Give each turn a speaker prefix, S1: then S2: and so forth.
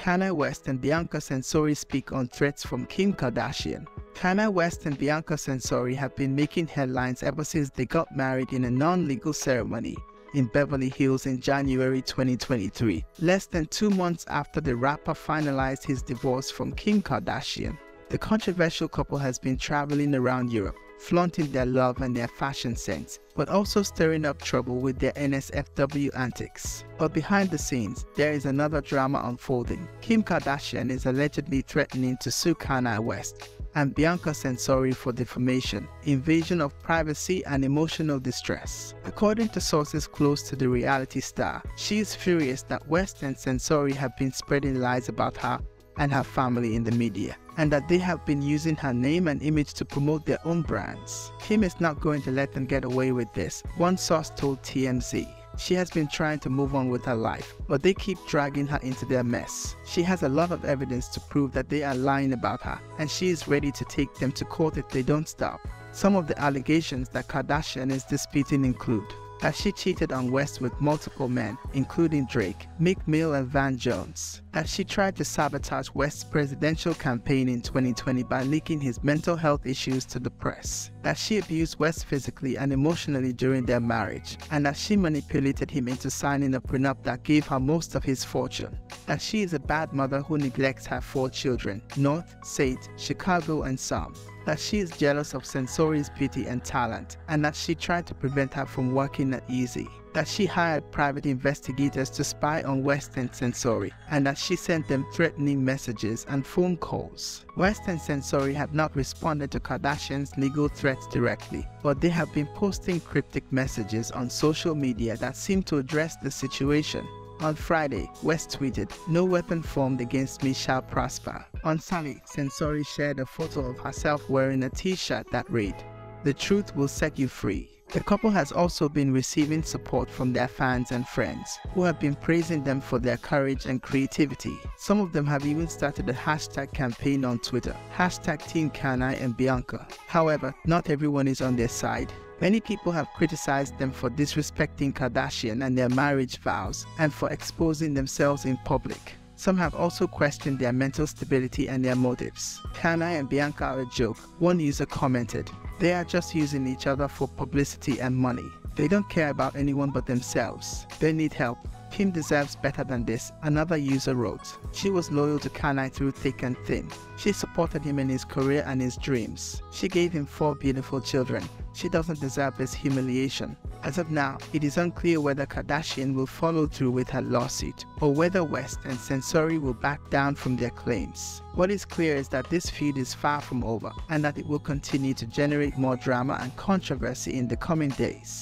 S1: Kanye West and Bianca Censori speak on threats from Kim Kardashian. Kanye West and Bianca Censori have been making headlines ever since they got married in a non-legal ceremony in Beverly Hills in January 2023, less than two months after the rapper finalized his divorce from Kim Kardashian. The controversial couple has been traveling around Europe, flaunting their love and their fashion sense, but also stirring up trouble with their NSFW antics. But behind the scenes, there is another drama unfolding. Kim Kardashian is allegedly threatening to sue Kanye West and Bianca Censori for defamation, invasion of privacy, and emotional distress. According to sources close to the reality star, she is furious that West and Censori have been spreading lies about her and her family in the media, and that they have been using her name and image to promote their own brands. Kim is not going to let them get away with this, one source told TMZ. She has been trying to move on with her life, but they keep dragging her into their mess. She has a lot of evidence to prove that they are lying about her, and she is ready to take them to court if they don't stop. Some of the allegations that Kardashian is disputing include that she cheated on West with multiple men, including Drake, Meek Mill, and Van Jones. That she tried to sabotage West's presidential campaign in 2020 by leaking his mental health issues to the press. That she abused West physically and emotionally during their marriage. And that she manipulated him into signing a prenup that gave her most of his fortune. That she is a bad mother who neglects her four children, North, Saint, Chicago, and Psalm that she is jealous of Censori's beauty and talent, and that she tried to prevent her from working at Yeezy. That she hired private investigators to spy on West and Censori, and that she sent them threatening messages and phone calls. West and Censori have not responded to Kardashian's legal threats directly, but they have been posting cryptic messages on social media that seem to address the situation. On Friday, West tweeted, No weapon formed against me shall prosper. On Sunday, Censori shared a photo of herself wearing a t-shirt that read, The truth will set you free. The couple has also been receiving support from their fans and friends, who have been praising them for their courage and creativity. Some of them have even started a hashtag campaign on Twitter, hashtag Team Kanye and Bianca. However, not everyone is on their side. Many people have criticized them for disrespecting Kardashian and their marriage vows and for exposing themselves in public. Some have also questioned their mental stability and their motives. Kanye and Bianca are a joke, one user commented. They are just using each other for publicity and money. They don't care about anyone but themselves. They need help. Kim deserves better than this, another user wrote. She was loyal to Kanye through thick and thin. She supported him in his career and his dreams. She gave him four beautiful children. She doesn't deserve this humiliation. As of now, it is unclear whether Kardashian will follow through with her lawsuit or whether West and Censori will back down from their claims. What is clear is that this feud is far from over and that it will continue to generate more drama and controversy in the coming days.